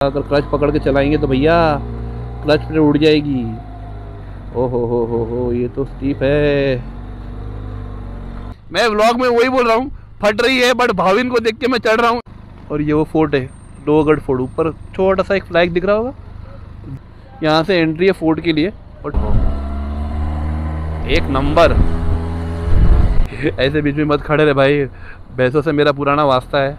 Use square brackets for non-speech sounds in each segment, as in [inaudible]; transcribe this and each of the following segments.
अगर क्लच पकड़ के चलाएँगे तो भैया क्लच प्लेट उड़ जाएगी। ओ हो हो हो हो ये तो स्टीप है। मैं व्लॉग में वही बोल रहा हूँ, फट रही है बट भाविन को देख के मैं चढ़ रहा हूँ। और ये वो फोर्ट है, लोहगढ़ फोर्ट ऊपर छोटा सा एक फ्लैग दिख रहा होगा। यहाँ से एंट्री है फोर्ट के लिए, और एक नंबर ऐसे बीच में मत खड़े रहे भाई, भैंसों से मेरा पुराना वास्ता है।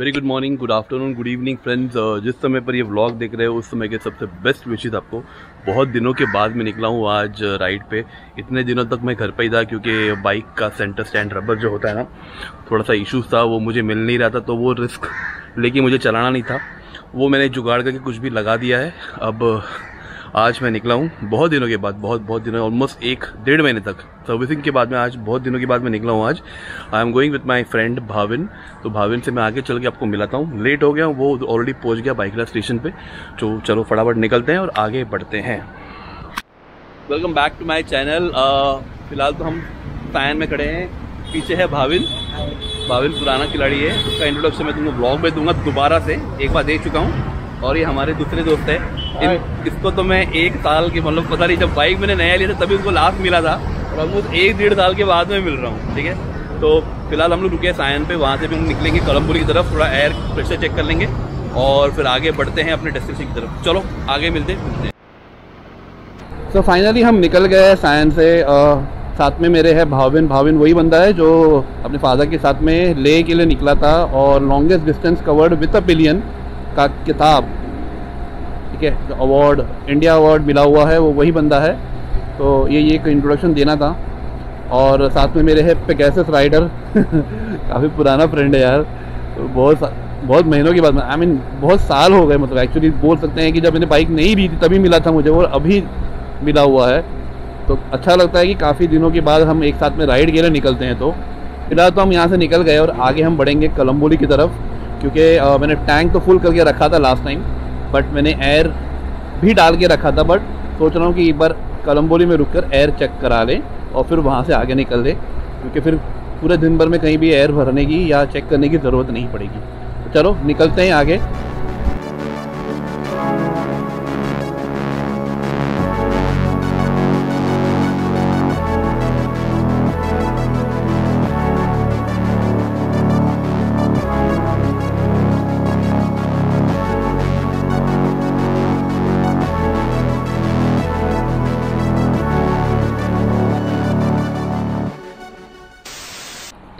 Very good morning good afternoon good evening friends जिस समय पर ये व्लॉग देख रहे हो, उस समय के सबसे बेस्ट विशेज आपको। बहुत दिनों के बाद मैं निकला हूँ आज राइड पे। इतने दिनों तक मैं घर पे ही था, क्योंकि बाइक का सेंटर स्टैंड रबर जो होता है ना, थोड़ा सा इशूज़ था, वो मुझे मिल नहीं रहा था तो वो रिस्क लेकिन मुझे चलाना नहीं था। वो मैंने जुगाड़ करके कुछ भी लगा दिया है। अब आज मैं निकला हूँ बहुत दिनों के बाद, बहुत बहुत दिनों ऑलमोस्ट एक, डेढ़ महीने तक। सर्विसिंग के बाद में आज, बहुत दिनों के बाद मैं निकला हूँ आज। I am going with my friend Bhavin तो भाविन से मैं आगे चल के आपको मिलाता हूँ। लेट हो गया, वो ऑलरेडी पहुँच गया बाइकला स्टेशन पर तो चलो फटाफट निकलते हैं और आगे बढ़ते हैं। Welcome back to my channel फ़िलहाल तो हम सायन में खड़े हैं। पीछे है भाविन भाविन पुराना खिलाड़ी है। उसका इंट्रोडक्शन मैं तुमको ब्लॉग में दूँगा दोबारा से। एक बार दे चुका हूँ। और ये हमारे दूसरे दोस्त है। इन इसको तो मैं एक साल के मतलब पता नहीं जब बाइक मैंने नया लिया था तभी उसको लास्ट मिला था। और ऑलमोस्ट एक डेढ़ साल के बाद में मिल रहा हूँ ठीक है? तो फ़िलहाल हम लोग रुके सायन पे वहाँ से भी हम निकलेंगे कलमपुरी की तरफ़ थोड़ा एयर प्रेशर चेक कर लेंगे और फिर आगे बढ़ते हैं अपने डेस्टिनेशन की तरफ़। चलो आगे मिलते मिलते हैं। तो फाइनली हम निकल गए सायन से साथ में मेरे है भाविन। भाविन वही बंदा है जो अपने फादर के साथ में ले के लिए निकला था और longest distance covered with a pillion का किताब, ठीक है, जो अवार्ड इंडिया अवार्ड मिला हुआ है, वो वही बंदा है। तो ये ये एक इंट्रोडक्शन देना था। और साथ में मेरे है पेगैसस राइडर काफ़ी पुराना फ्रेंड है यार। तो बहुत बहुत महीनों के बाद आई मीन बहुत साल हो गए मतलब एक्चुअली बोल सकते हैं कि जब मैंने बाइक नहीं ली थी, तभी मिला था मुझे और अभी मिला हुआ है। तो अच्छा लगता है कि काफ़ी दिनों के बाद हम एक साथ में राइड के लिए निकलते हैं तो। फ़िलहाल तो हम यहाँ से निकल गए और आगे हम बढ़ेंगे कलम्बोली की तरफ़। क्योंकि मैंने टैंक तो फुल करके रखा था लास्ट टाइम बट मैंने एयर भी डाल के रखा था बट सोच रहा हूँ कि एक बार कलम्बोली में रुक कर एयर चेक करा लें और फिर वहाँ से आगे निकल दें क्योंकि फिर पूरे दिन भर में कहीं भी एयर भरने की या चेक करने की ज़रूरत नहीं पड़ेगी। तो चलो, निकलते हैं आगे।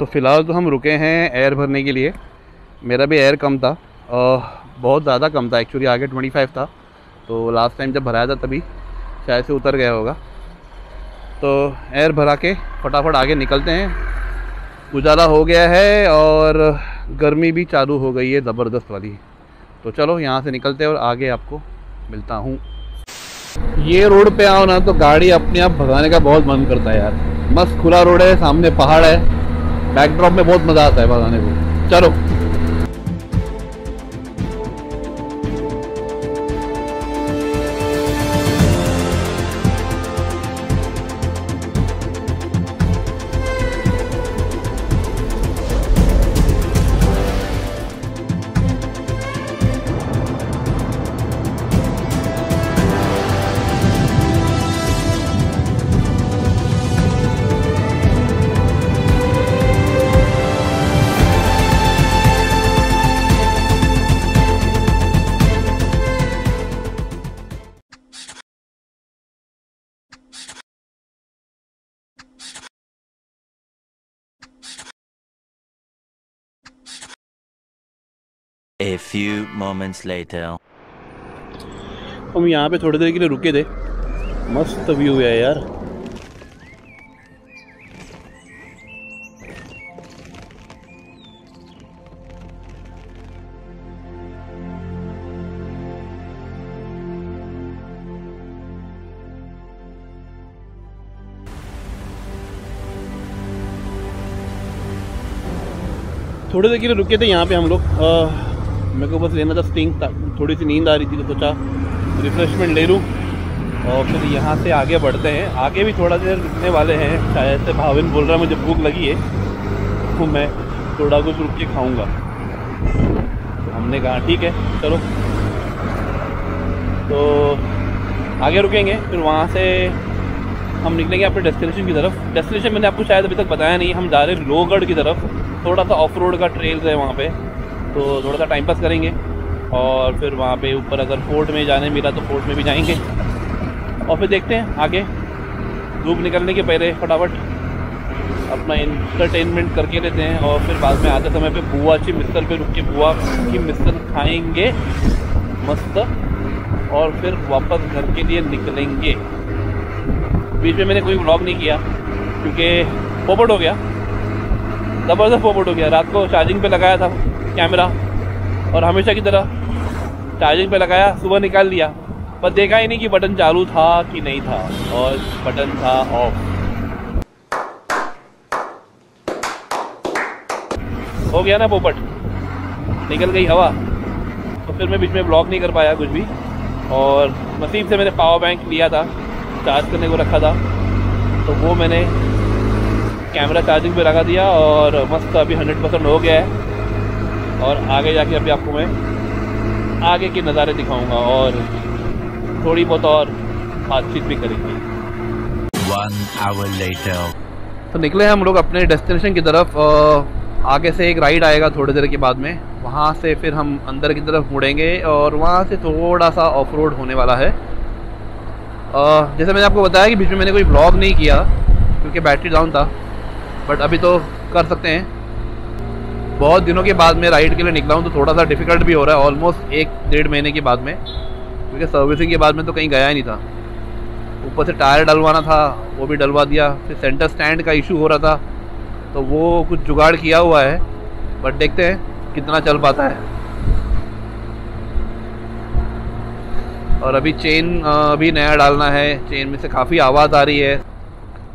तो फ़िलहाल तो हम रुके हैं एयर भरने के लिए। मेरा भी एयर कम था बहुत ज़्यादा कम था एक्चुअली आगे 25 था। तो लास्ट टाइम जब भराया था तभी शायद से उतर गया होगा। तो एयर भरा के फटाफट आगे निकलते हैं। उजाला हो गया है, और गर्मी भी चालू हो गई है ज़बरदस्त वाली। तो चलो यहाँ से निकलते हैं और आगे आपको मिलता हूँ। ये रोड पे आओ ना तो गाड़ी अपने आप भगाने का बहुत मन करता है यार। मस्त खुला रोड है, सामने पहाड़ है। बैकड्रॉप में बहुत मज़ा आता है बताने को। चलो। A few moments later. हम यहाँ पे थोड़ी देर के लिए रुके थे। मस्त व्यू है यार। थोड़ी देर के लिए रुके थे यहाँ पे हम लोग। मेरे को बस लेना था स्टिंग थोड़ी सी नींद आ रही थी तो सोचा रिफ्रेशमेंट ले लूँ। और फिर यहाँ से आगे बढ़ते हैं। आगे भी थोड़ा देर रुकने वाले हैं। शायद से भाविन बोल रहा है, मुझे भूख लगी है। तो मैं थोड़ा कुछ रुक के खाऊँगा। तो हमने कहा, ठीक है, चलो। तो आगे रुकेंगे, फिर वहाँ से हम निकलेंगे अपने डेस्टिनेशन की तरफ़। डेस्टिनेशन मैंने आपको शायद अभी तक बताया नहीं, हम जा रहे हैं लोहगढ़ की तरफ़। थोड़ा सा ऑफ़ रोड का ट्रेल्स है वहाँ पे। तो थोड़ा सा टाइम पास करेंगे और फिर वहाँ पे ऊपर अगर फोर्ट में जाने मिला तो फोर्ट में भी जाएँगे। और फिर देखते हैं आगे। धूप निकलने के पहले फटाफट अपना इंटरटेनमेंट करके लेते हैं और फिर बाद में आते समय पे बुआ ची मिस्तर पे रुक के बुआ की मिस्तर खाएँगे। मस्त। और फिर वापस घर के लिए निकलेंगे। बीच में मैंने कोई ब्लॉग नहीं किया क्योंकि पोपट हो गया। ज़बरदस्त पोपट हो गया। रात को चार्जिंग पे लगाया था। कैमरा और हमेशा की तरह चार्जिंग पे लगाया, सुबह निकाल लिया, पर देखा ही नहीं कि बटन चालू था कि नहीं था और बटन था ऑफ़ हो गया ना पोपट? निकल गई हवा। तो फिर मैं बीच में ब्लॉग नहीं कर पाया कुछ भी और नसीब से मैंने पावर बैंक लिया था चार्ज करने को रखा था। तो वो मैंने कैमरा चार्जिंग पे लगा दिया और मस्त अभी हंड्रेड परसेंट हो गया है। और आगे जाके अभी आपको मैं आगे के नज़ारे दिखाऊँगा और थोड़ी बहुत और बातचीत भी करेंगे। One hour later. तो निकले हम लोग अपने डेस्टिनेशन की तरफ़ आगे से एक राइड आएगा थोड़ी देर के बाद में। वहाँ से फिर हम अंदर की तरफ़ मुड़ेंगे और वहाँ से थोड़ा सा ऑफ़ रोड होने वाला है। जैसे मैंने आपको बताया कि बीच में मैंने कोई ब्लॉग नहीं किया क्योंकि बैटरी डाउन था। बट अभी तो कर सकते हैं। बहुत दिनों के बाद मैं राइड के लिए निकला हूँ तो थोड़ा सा डिफ़िकल्ट भी हो रहा है ऑलमोस्ट एक डेढ़ महीने के बाद में। क्योंकि सर्विसिंग के बाद में तो कहीं गया ही नहीं था। ऊपर से टायर डलवाना था, वो भी डलवा दिया, फिर सेंटर स्टैंड का इशू हो रहा था तो वो कुछ जुगाड़ किया हुआ है बट देखते हैं कितना चल पाता है। और अभी चेन अभी नया डालना है चेन में से काफ़ी आवाज़ आ रही है,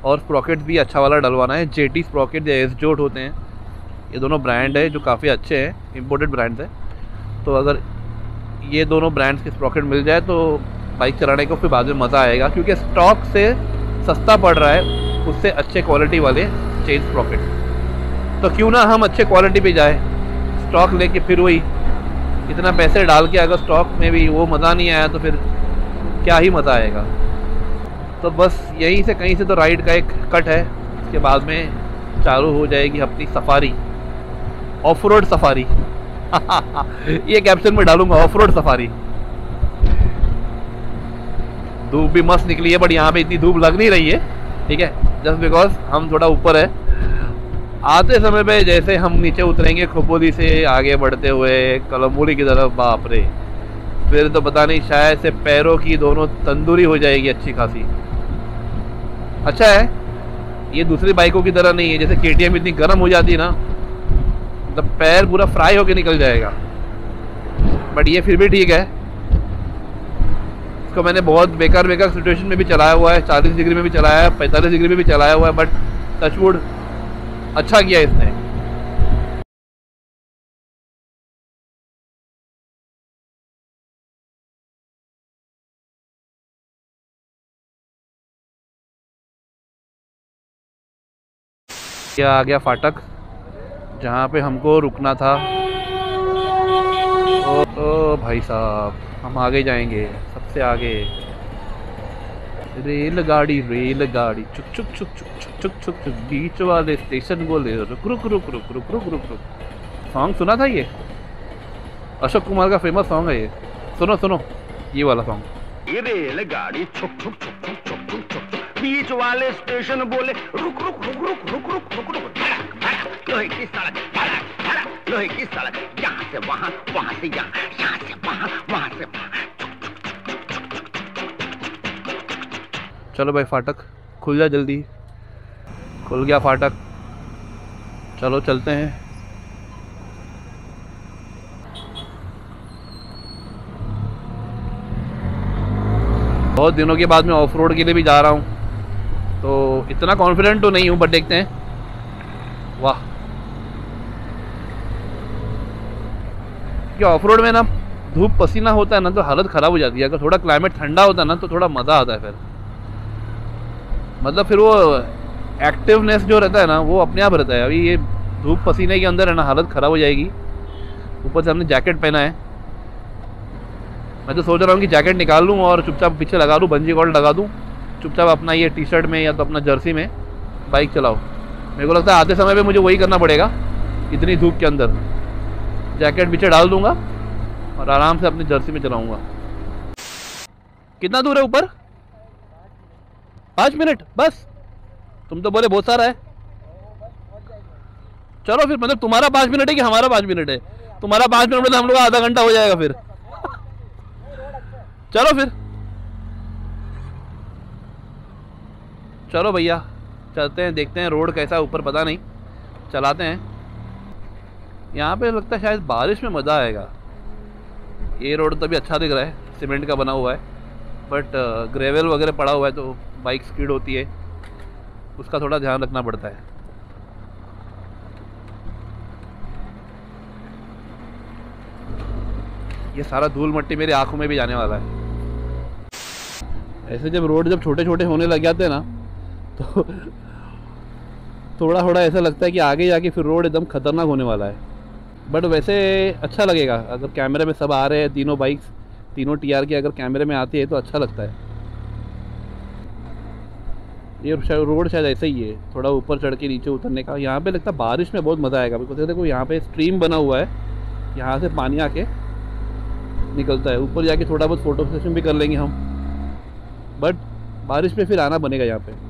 और स्प्रॉकेट भी अच्छा वाला डलवाना है जे टी स्प्रॉकेट या एस जोट होते हैं। ये दोनों ब्रांड है जो काफ़ी अच्छे हैं इम्पोर्टेड ब्रांड्स है। तो अगर ये दोनों ब्रांड्स के स्प्रॉकेट मिल जाए तो बाइक चलाने को फिर बाद में मज़ा आएगा, क्योंकि स्टॉक से सस्ता पड़ रहा है उससे अच्छे क्वालिटी वाले चेन स्प्रॉकेट तो क्यों ना हम अच्छे क्वालिटी पे जाए स्टॉक लेके फिर वही इतना पैसे डाल के अगर स्टॉक में भी वो मज़ा नहीं आया तो फिर क्या ही मज़ा आएगा। तो बस यहीं से कहीं से तो राइड का एक कट है उसके बाद में चालू हो जाएगी अपनी सफारी ऑफ़ रोड सफारी। [laughs] ये कैप्शन में डालूँगा ऑफ़ रोड सफारी। धूप भी मस्त निकली है बट यहाँ पे इतनी धूप लग नहीं रही है, ठीक है? जस्ट बिकॉज़ हम थोड़ा ऊपर है। आते समय पे जैसे हम नीचे उतरेंगे खोपोली से आगे बढ़ते हुए कलम्बोली की तरफ़, बाप रे। फिर तो पता नहीं, शायद से पैरों की दोनों तंदूरी हो जाएगी अच्छी खासी। अच्छा है, ये दूसरी बाइकों की तरह नहीं है, जैसे केटीएम इतनी गर्म हो जाती है ना मतलब पैर पूरा फ्राई होके निकल जाएगा। बट ये फिर भी ठीक है। इसको मैंने बहुत बेकार बेकार सिचुएशन में भी चलाया हुआ है, चालीस डिग्री में भी चलाया है, पैंतालीस डिग्री में भी चलाया हुआ है बट टचवुड अच्छा किया इसने। क्या आ गया फाटक। जहाँ पे हमको रुकना था ओ, ओ भाई साहब हम आगे जाएँगे सबसे आगे रेलगाड़ी रेलगाड़ी चुक चुक चुक चुक चुक चुक चुक चुक बीच वाले स्टेशन बोले रुक रुक रुक रुक रुक रुक रुक रुक सॉन्ग सुना था ये अशोक कुमार का फ़ेमस सॉन्ग है ये सुनो सुनो ये वाला सॉन्ग ये रेलगाड़ी छुक छुक छुक छुक छुक छुक बीच वाले स्टेशन बोले रुक रुक रुक रुक रुक रुक रुक रुक लोहे की सड़क, धड़क धड़क, लोहे की सड़क। यहाँ से वहाँ वहाँ से यहाँ यहाँ से वहाँ वहाँ से वहाँ। चलो भाई फाटक, खुल जा जल्दी। खुल गया फाटक। चलो चलते हैं। बहुत दिनों के बाद मैं ऑफ़ रोड के लिए भी जा रहा हूँ। तो इतना कॉन्फिडेंट तो नहीं हूँ बट देखते हैं। वाह। क्या ऑफ़ रोड में ना, धूप पसीना होता है ना तो हालत ख़राब हो जाती है। अगर थोड़ा क्लाइमेट ठंडा होता है ना तो थोड़ा मज़ा आता है फिर। मतलब फिर वो एक्टिवनेस जो रहता है ना, वो अपने आप रहता है। अभी ये धूप पसीने के अंदर है ना, हालत ख़राब हो जाएगी। ऊपर से हमने जैकेट पहना है। मैं तो सोच रहा हूँ कि जैकेट निकाल लूँ और चुपचाप पीछे लगा लूँ बंजी कॉर्ड लगा दूँ। चुपचाप अपना ये टी शर्ट में या तो अपना जर्सी में बाइक चलाओ मेरे को लगता है आते समय पे मुझे वही करना पड़ेगा, इतनी धूप के अंदर। जैकेट पीछे डाल दूँगा और आराम से अपनी जर्सी में चलाऊँगा। कितना दूर है ऊपर? पाँच मिनट, बस। तुम तो बोले बहुत सारा है। चलो फिर मतलब तुम्हारा पाँच मिनट है कि हमारा पाँच मिनट है? तुम्हारा पाँच मिनट मतलब हम लोग आधा घंटा हो जाएगा फिर। [laughs] चलो फिर। चलो भैया, चलते हैं, देखते हैं रोड कैसा ऊपर पता नहीं। चलाते हैं। यहाँ पे लगता है शायद बारिश में मज़ा आएगा। ये रोड तो भी अच्छा दिख रहा है, सीमेंट का बना हुआ है बट ग्रेवल वगैरह पड़ा हुआ है तो बाइक स्पीड होती है। उसका थोड़ा ध्यान रखना पड़ता है। ये सारा धूल मट्टी मेरी आँखों में भी जाने वाला है। ऐसे जब रोड जब छोटे छोटे होने लग जाते हैं ना तो [laughs] थोड़ा थोड़ा ऐसा लगता है कि आगे जाके फिर रोड एकदम खतरनाक होने वाला है। बट वैसे अच्छा लगेगा। अगर कैमरे में सब आ रहे हैं, तीनों बाइक्स तीनों टी आर की अगर कैमरे में आती है तो अच्छा लगता है। ये रोड शायद ऐसा ही है, थोड़ा ऊपर चढ़ के नीचे उतरने का। यहाँ पे लगता है बारिश में बहुत मज़ा आएगा। बिकॉज़ देखो, यहाँ पे स्ट्रीम बना हुआ है। यहाँ से पानी आके निकलता है। ऊपर जाके थोड़ा बहुत फ़ोटो सेशन भी कर लेंगे हम। बट बारिश में फिर आना बनेगा यहाँ पे।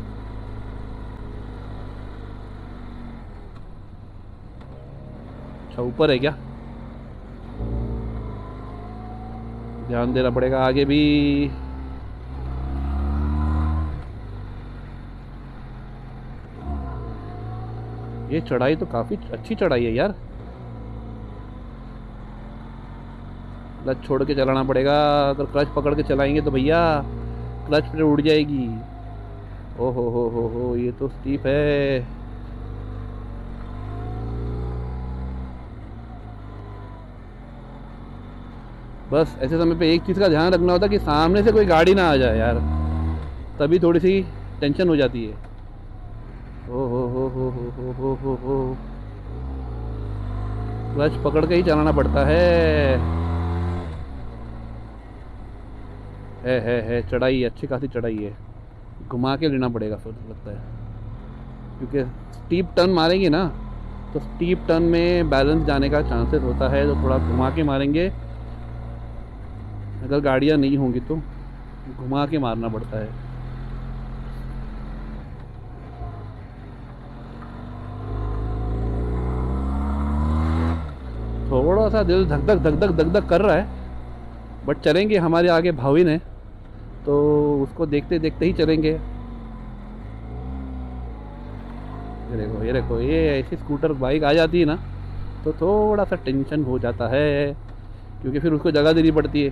अच्छा ऊपर है क्या? ध्यान देना पड़ेगा, आगे भी। ये चढ़ाई तो काफ़ी अच्छी चढ़ाई है यार। क्लच छोड़ के चलाना पड़ेगा, अगर क्लच पकड़ के चलाएँगे तो भैया, क्लच प्लेट उड़ जाएगी। ओ हो हो हो हो, ये तो स्टीप है। बस ऐसे समय पे एक चीज़ का ध्यान रखना होता है कि सामने से कोई गाड़ी ना आ जाए यार। तभी थोड़ी सी टेंशन हो जाती है। ओ, हो हो हो हो हो हो हो हो। क्लच पकड़ के ही चलाना पड़ता है। है है है, चढ़ाई, अच्छी खासी चढ़ाई है। घुमा के लेना पड़ेगा फिर, लगता है। क्योंकि स्टीप टर्न मारेंगे ना तो स्टीप टर्न में बैलेंस जाने का चांसेस होता है तो थोड़ा घुमा के मारेंगे। अगर गाड़ियाँ नहीं होंगी तो घुमा के मारना पड़ता है। थोड़ा सा दिल धक धक धक धक धक धक कर रहा है बट चलेंगे हमारे आगे भाविन है तो उसको देखते देखते ही चलेंगे। ये देखो ये देखो, ये ऐसी स्कूटर बाइक आ जाती है ना तो थोड़ा सा टेंशन हो जाता है, क्योंकि फिर उसको जगह देनी पड़ती है।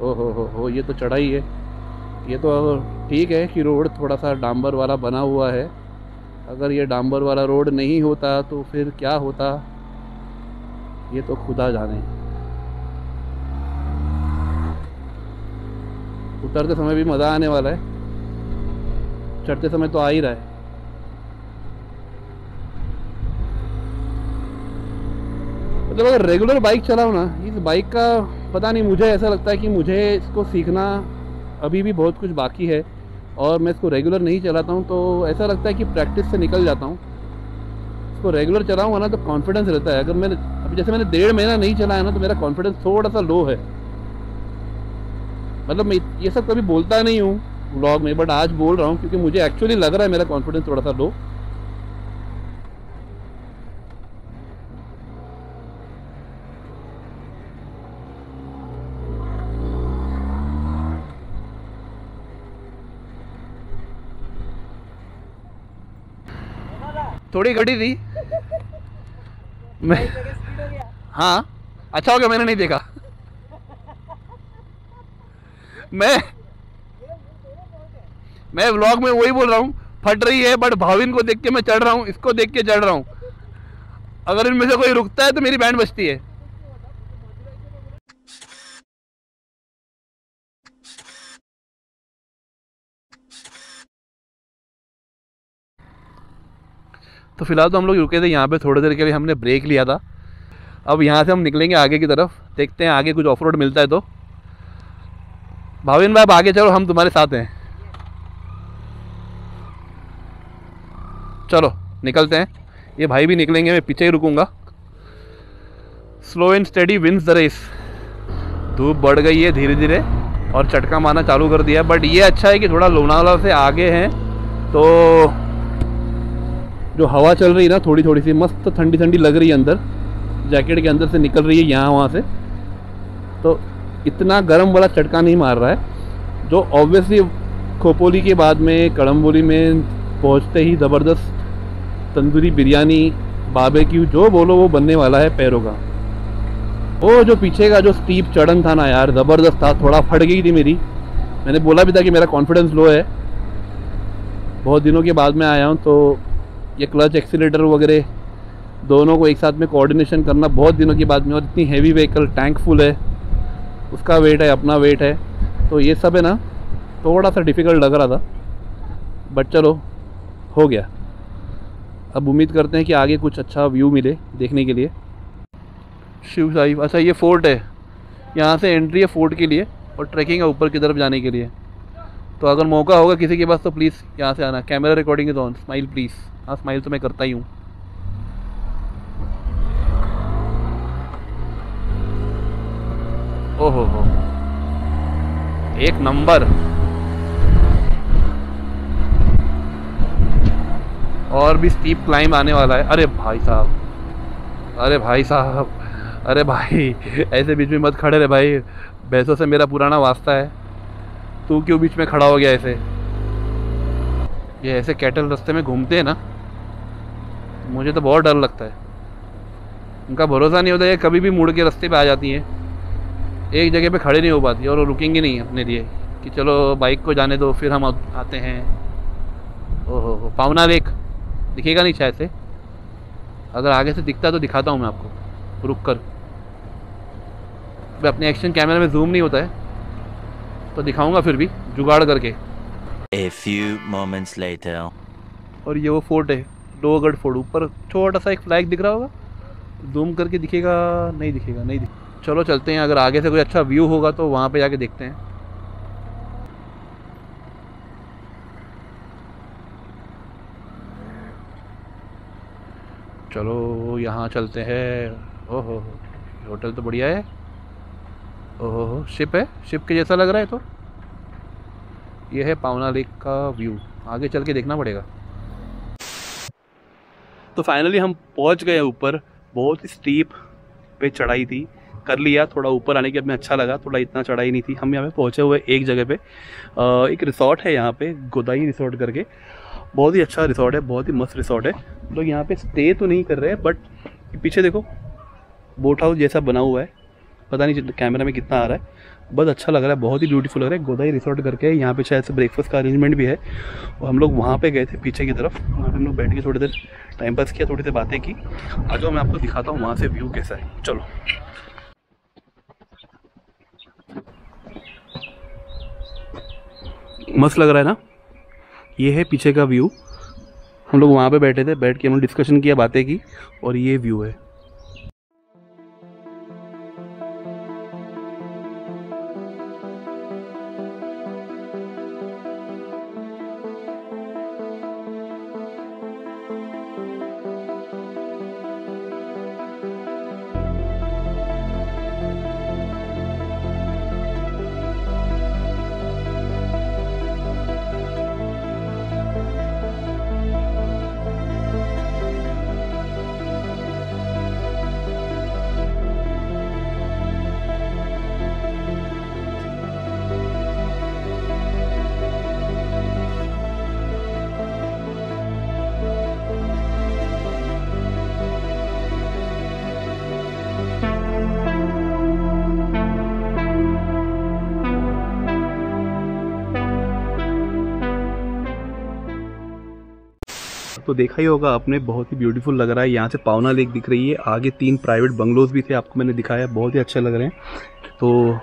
ओ हो हो हो ये तो चढ़ाई है ये तो ठीक है कि रोड थोड़ा सा डांबर वाला बना हुआ है। अगर ये डांबर वाला रोड नहीं होता तो फिर क्या होता? ये तो खुदा जाने। उतरते समय भी मज़ा आने वाला है। चढ़ते समय तो आ ही रहा है। मतलब अगर रेगुलर बाइक चलाओ ना, इस बाइक का पता नहीं, मुझे ऐसा लगता है कि मुझे इसको सीखना अभी भी बहुत कुछ बाकी है और मैं इसको रेगुलर नहीं चलाता हूँ तो ऐसा लगता है कि प्रैक्टिस से निकल जाता हूँ। इसको रेगुलर चलाऊँगा ना तो कॉन्फिडेंस रहता है। अगर मैंने, अभी जैसे मैंने डेढ़ महीना नहीं चलाया ना तो मेरा कॉन्फिडेंस थोड़ा सा लो है। मतलब मैं ये सब कभी बोलता नहीं हूँ ब्लॉग में बट आज बोल रहा हूँ, क्योंकि मुझे एक्चुअली लग रहा है मेरा कॉन्फिडेंस थोड़ा सा लो थोड़ी घटी थी। मैं हाँ। अच्छा हो गया, मैंने नहीं देखा। मैं मैं व्लॉग में वही बोल रहा हूँ, फट रही है बट भाविन को देख के मैं चढ़ रहा हूँ, इसको देख के चढ़ रहा हूँ। अगर इनमें से कोई रुकता है तो मेरी बैंड बचती है। तो फ़िलहाल तो हम लोग रुके थे यहाँ पे थोड़ी देर के लिए, हमने ब्रेक लिया था। अब यहाँ से हम निकलेंगे आगे की तरफ़, देखते हैं आगे कुछ ऑफ़ रोड मिलता है तो। भाविन भाई आगे चलो, हम तुम्हारे साथ हैं। चलो, निकलते हैं। ये भाई भी निकलेंगे, मैं पीछे ही रुकूँगा। Slow and steady wins the race धूप बढ़ गई है धीरे धीरे और चटका मारना चालू कर दिया बट ये अच्छा है कि थोड़ा लोनावाला से आगे हैं तो जो हवा चल रही है ना थोड़ी थोड़ी सी, मस्त ठंडी ठंडी लग रही है अंदर। जैकेट के अंदर से निकल रही है यहाँ वहाँ से। तो इतना गर्म वाला चटका नहीं मार रहा है। जो ऑब्वियसली खोपोली के बाद में, कड़म्बोली में पहुँचते ही ज़बरदस्त तंदूरी बिरयानी बाबेक्यू जो बोलो वो बनने वाला है पैरों का वो जो पीछे का जो स्टीप चढ़न था ना यार, ज़बरदस्त था, थोड़ा फट गई थी मेरी। मैंने बोला भी था कि मेरा कॉन्फिडेंस लो है। बहुत दिनों के बाद में आया हूँ तो ये क्लच एक्सीटर वगैरह, दोनों को एक साथ में कोऑर्डिनेशन करना बहुत दिनों की बात में और इतनी हैवी व्हीकल टैंक फुल है, उसका वेट है, अपना वेट है। तो ये सब है ना, थोड़ा सा डिफ़िकल्ट लग रहा था बट चलो, हो गया। अब उम्मीद करते हैं कि आगे कुछ अच्छा व्यू मिले देखने के लिए। शिव साहिब अच्छा ये फोर्ट है, यहाँ से एंट्री है फोर्ट के लिए, और ट्रैकिंग है ऊपर की तरफ़ जाने के लिए। तो अगर मौका होगा किसी के पास तो प्लीज़ यहाँ से आना। Camera recording is on smile please हाँ स्माइल तो मैं करता ही हूँ। ओहो हो। एक नंबर। और भी स्टीप क्लाइंब आने वाला है। अरे भाई साहब। अरे भाई साहब। अरे भाई, ऐसे बीच में मत खड़े रहे भाई। भैंसों से मेरा पुराना वास्ता है। तू क्यों बीच में खड़ा हो गया ऐसे? ये ऐसे कैटल रास्ते में घूमते हैं ना, मुझे तो बहुत डर लगता है। उनका भरोसा नहीं होता ये कभी भी मुड़ के रास्ते पे आ जाती हैं। एक जगह पे खड़े नहीं हो पाती और वो रुकेंगे नहीं अपने लिए कि चलो बाइक को जाने दो, फिर हम आते हैं। ओहो हो पावना लेक दिखेगा नहीं शायद से। अगर आगे से दिखता तो दिखाता हूँ मैं आपको। रुक कर। अपने एक्शन कैमरे में जूम नहीं होता है। तो दिखाऊँगा फिर भी जुगाड़ करके। A few moments later. और ये वो फोर्ट है लोहगढ़ फोर्ट ऊपर छोटा सा एक फ्लैग दिख रहा होगा। जूम करके दिखेगा नहीं दिखेगा नहीं दिख। चलो चलते हैं अगर आगे से कोई अच्छा व्यू होगा तो वहाँ पे जाके देखते हैं। चलो यहाँ चलते हैं। ओहो होटल तो बढ़िया है। ओहो शिप है? शिप के जैसा लग रहा है तो? ये है पावना लेक का व्यू आगे चल के देखना पड़ेगा. तो फाइनली हम पहुँच गए ऊपर. बहुत स्टीप पे चढ़ाई थी. कर लिया, थोड़ा ऊपर आने के बाद में अच्छा लगा. थोड़ा इतना चढ़ाई नहीं थी. हम यहाँ पे पहुँचे हुए एक जगह पे. एक रिसोर्ट है यहाँ पे, गोदाई रिसोर्ट करके. बहुत ही अच्छा रिसोर्ट है, बहुत ही मस्त रिसोर्ट है. लोग यहाँ पे स्टे तो नहीं कर रहे हैं बट पीछे देखो बोट हाउस जैसा बना हुआ है. पता नहीं कैमरा में कितना आ रहा है। बहुत अच्छा लग रहा है, बहुत ही ब्यूटीफुल लग रहा है। गोदाई रिसोर्ट करके यहाँ पे शायद से ब्रेकफास्ट का अरेंजमेंट भी है। और हम लोग वहाँ पे गए थे पीछे की तरफ़। वहाँ पे हम लोग बैठ के थोड़ी देर टाइम पास किया, थोड़ी देर बातें की। आ जाओ मैं आपको दिखाता हूँ, वहाँ से व्यू कैसा है। चलो। मस्त लग रहा है ना? ये है पीछे का व्यू हम लोग वहाँ पे बैठे थे, बैठ के हम डिस्कशन किया, बातें की, और ये व्यू है। देखा ही होगा, आपने बहुत ही ब्यूटीफुल लग रहा है। यहाँ से पावना लेक दिख रही है। आगे तीन प्राइवेट बंगलोज भी थे, आपको मैंने दिखाया। बहुत ही अच्छे लग रहे हैं। तो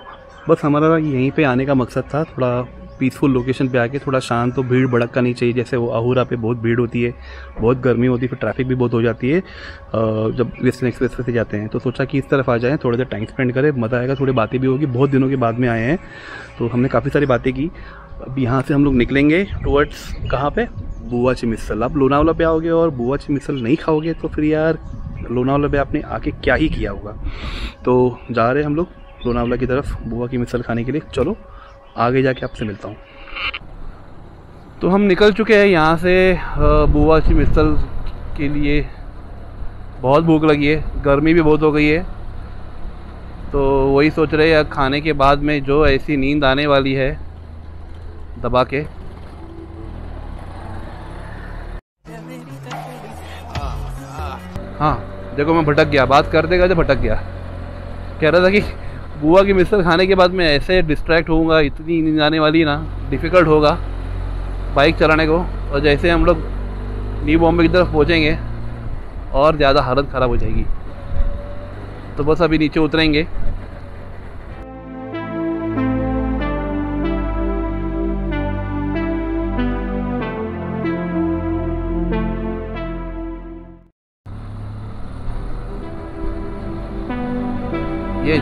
बस हमारा यहीं पे आने का मकसद था। थोड़ा पीसफुल लोकेशन पे आके थोड़ा शांत तो भीड़ भड़क का नहीं चाहिए। जैसे वो अहूरा पे बहुत भीड़ होती है, बहुत गर्मी होती है, फिर ट्रैफ़िक भी बहुत हो जाती है जब वेस्टर्न एक्सप्रेस से जाते हैं। तो सोचा कि इस तरफ़ आ जाएँ, थोड़ा देर टाइम स्पेंड करें। मज़ा आएगा, थोड़ी बातें भी होगी। बहुत दिनों के बाद में आए हैं। तो हमने काफ़ी सारी बातें की। अब यहाँ से हम लोग निकलेंगे टूवर्ड्स कहाँ पे? बुआ ची मिसल। आप लोनावला पे आओगे और बुआ ची मिसल नहीं खाओगे तो फिर यार लोनावला पे आपने आके क्या ही किया होगा। तो जा रहे हैं हम लोग लोनावला की तरफ़ बुआ की मिसल खाने के लिए। चलो, आगे जाके आपसे मिलता हूँ। तो हम निकल चुके हैं यहाँ से बुआ ची मिसल के लिए। बहुत भूख लगी है, गर्मी भी बहुत हो गई है। तो वही सोच रहे हैं खाने के बाद में जो ऐसी नींद आने वाली है, दबा के। हाँ देखो मैं भटक गया, बात करते करते भटक गया। कह रहा था कि गोवा की मिसल खाने के बाद मैं ऐसे डिस्ट्रैक्ट होऊँगा, इतनी आने वाली ना डिफ़िकल्ट होगा बाइक चलाने को। और जैसे हम लोग न्यू बॉम्बे की तरफ़ पहुँचेंगे, और ज़्यादा हालत ख़राब हो जाएगी। तो बस अभी नीचे उतरेंगे।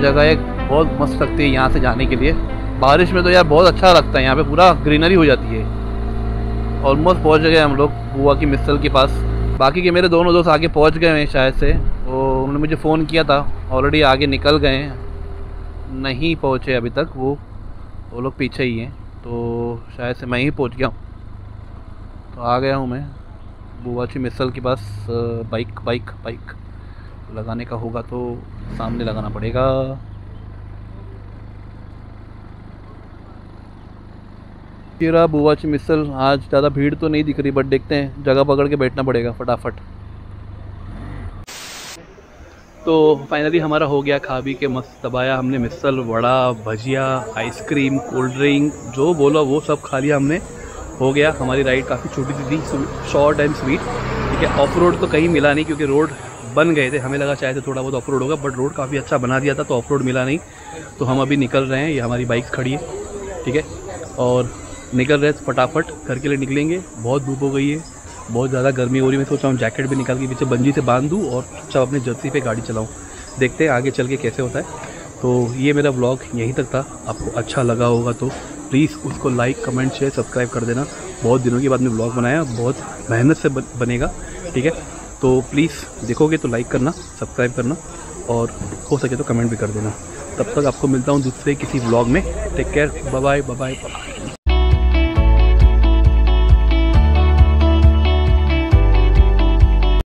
जगह एक बहुत मस्त लगती है यहाँ से जाने के लिए। बारिश में तो यार बहुत अच्छा लगता है, यहाँ पे पूरा ग्रीनरी हो जाती है। ऑलमोस्ट पहुँच गए हम लोग बुआ की मिसल के पास। बाकी के मेरे दोनों दोस्त आगे पहुँच गए हैं शायद से। वो उन्होंने मुझे फ़ोन किया था ऑलरेडी आगे निकल गए हैं। नहीं पहुँचे अभी तक वो वो लोग पीछे ही हैं तो शायद से मैं ही पहुँच गया हूँ। तो आ गया हूँ मैं, बुआ की मिसल के पास बाइक बाइक बाइक लगाने का होगा तो सामने लगाना पड़ेगा। तेरा बुआ ची मिसल। आज ज़्यादा भीड़ तो नहीं दिख रही बट देखते हैं। जगह पकड़ के बैठना पड़ेगा फटाफट। तो फाइनली हमारा हो गया खा भी के मस्त दबाया हमने misal, vada, bhajia ice cream cold drink जो बोला वो सब खा लिया हमने। हो गया। हमारी राइड काफ़ी छोटी थी शॉर्ट एंड स्वीट ठीक है ऑफ़ रोड तो कहीं मिला नहीं, क्योंकि रोड बन गए थे। हमें लगा चाहे तो थोड़ा बहुत ऑफ़ रोड होगा बट रोड काफ़ी अच्छा बना दिया था तो ऑफ़ रोड मिला नहीं। तो हम अभी निकल रहे हैं, ये हमारी बाइक खड़ी है, ठीक है? और निकल रहे फटाफट, घर के लिए निकलेंगे। बहुत धूप हो गई है, बहुत ज़्यादा गर्मी हो रही है। मैं सोच हूँ जैकेट भी निकाल के पीछे बंजी से बाँध दूँ और चुपचाप अपने जर्सी पे गाड़ी चलाऊँ। देखते हैं आगे चल के कैसे होता है। तो ये मेरा ब्लॉग यहीं तक था। आपको अच्छा लगा होगा तो प्लीज़ उसको लाइक कमेंट शेयर सब्सक्राइब कर देना। बहुत दिनों के बाद में ब्लॉग बनाया, बहुत मेहनत से बनेगा, ठीक है? तो प्लीज़ देखोगे तो लाइक करना सब्सक्राइब करना और हो सके तो कमेंट भी कर देना। तब तक आपको मिलता हूँ दूसरे किसी ब्लॉग में। Take care bye bye bye